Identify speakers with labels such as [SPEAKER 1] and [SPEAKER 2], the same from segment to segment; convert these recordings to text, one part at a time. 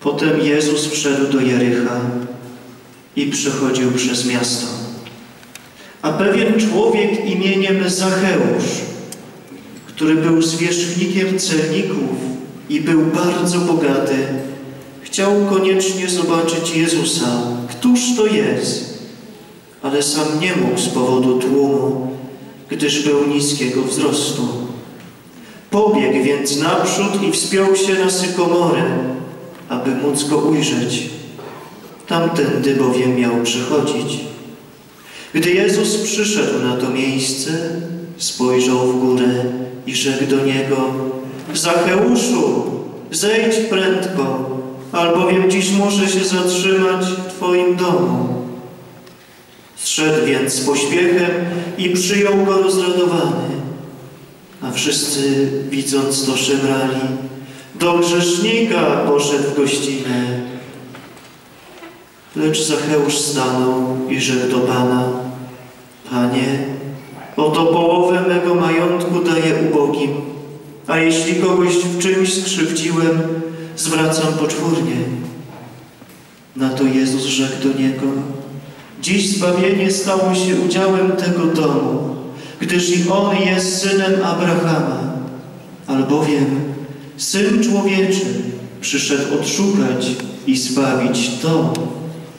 [SPEAKER 1] Potem Jezus wszedł do Jericha i przechodził przez miasto. A pewien człowiek imieniem Zacheusz, który był zwierzchnikiem celników i był bardzo bogaty, chciał koniecznie zobaczyć Jezusa. Któż to jest? Ale sam nie mógł z powodu tłumu, gdyż był niskiego wzrostu. Pobiegł więc naprzód i wspiął się na sykomorę, aby móc go ujrzeć. Tamtędy bowiem miał przychodzić. Gdy Jezus przyszedł na to miejsce, spojrzał w górę i rzekł do niego Zacheuszu, zejdź prędko, albowiem dziś muszę się zatrzymać w Twoim domu. Zszedł więc z pośpiechem i przyjął go rozradowany. A wszyscy, widząc to, szemrali. Do grzesznika poszedł w gościnę. Lecz Zacheusz stanął i rzekł do Pana, Panie, oto połowę mego majątku daję ubogim, a jeśli kogoś w czymś skrzywdziłem, zwracam poczwórnie. Na to Jezus rzekł do niego, Dziś zbawienie stało się udziałem tego domu, gdyż i on jest synem Abrahama, albowiem Syn Człowieczy przyszedł odszukać i zbawić to,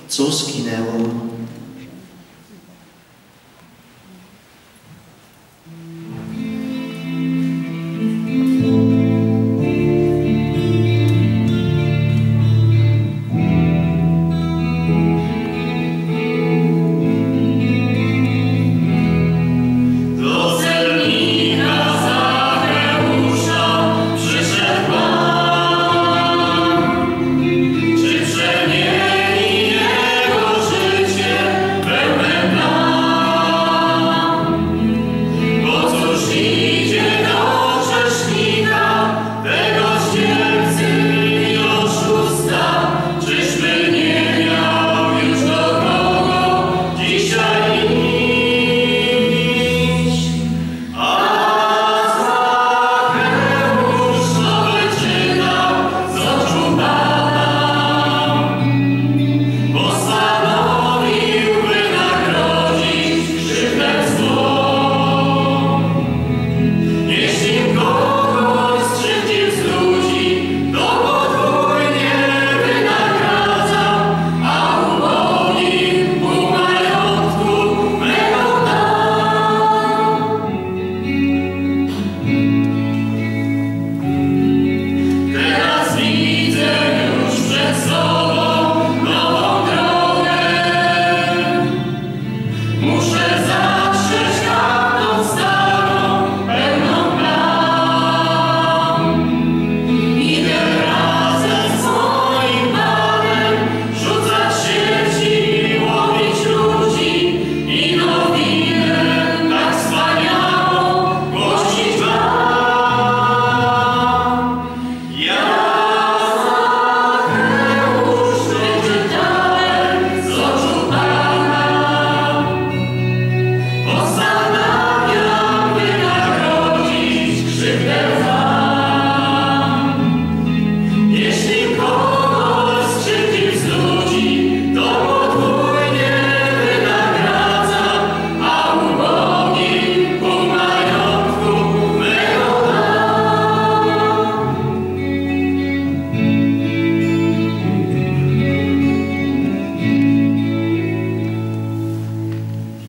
[SPEAKER 1] co zginęło.